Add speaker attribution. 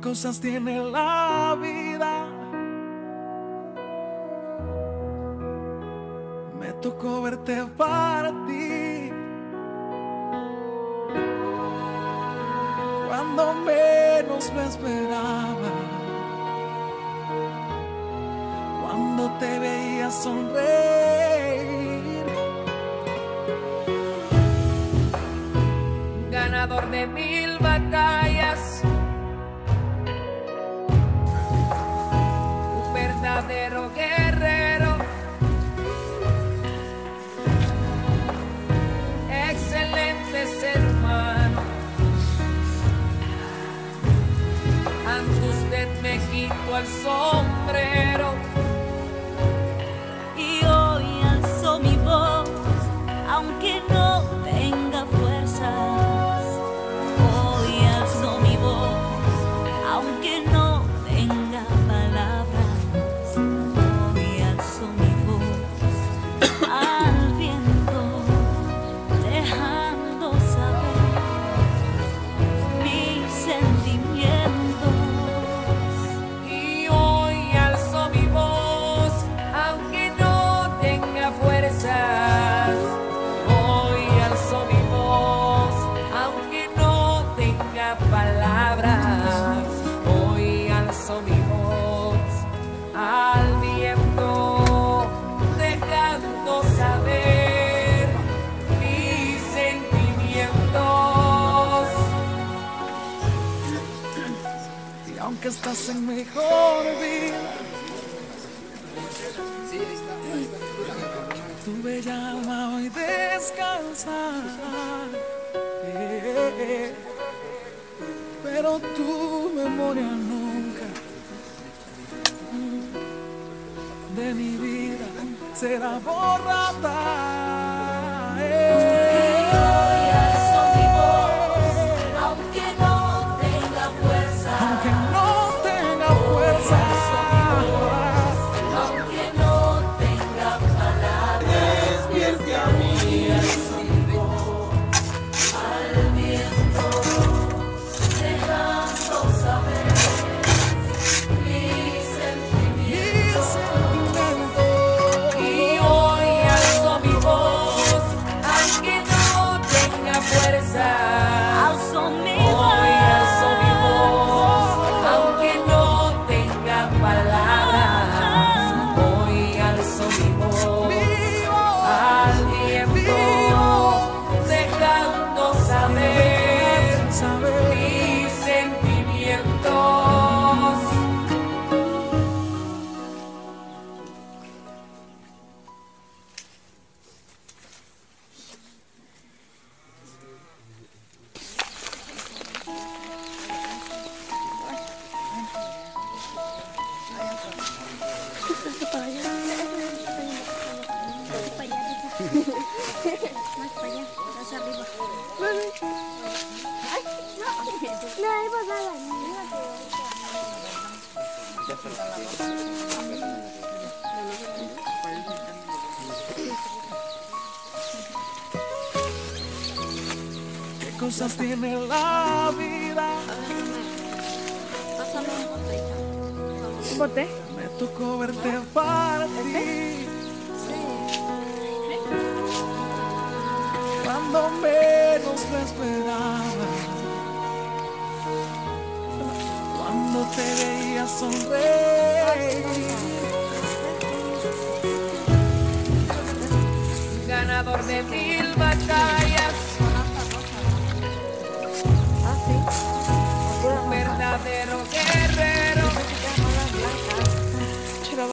Speaker 1: cosas tiene la vida. Me tocó verte partir. Cuando menos lo esperaba. Cuando te veía sonreír.
Speaker 2: ganador de mil
Speaker 3: song. Aunque
Speaker 1: estás en mejor vida, tu bella alma hoy descansa. Eh, Pero tu memoria nunca de mi vida será borrada.
Speaker 4: Más para allá, más arriba. Ay, no. No, ahí vas a la niña.
Speaker 1: qué cosas tiene la vida.
Speaker 4: Pásame un botella.
Speaker 5: ¿Un bote?
Speaker 1: Tocó verte partir. Cuando menos lo esperaba. Cuando te veía sonreír.
Speaker 2: ganador de mil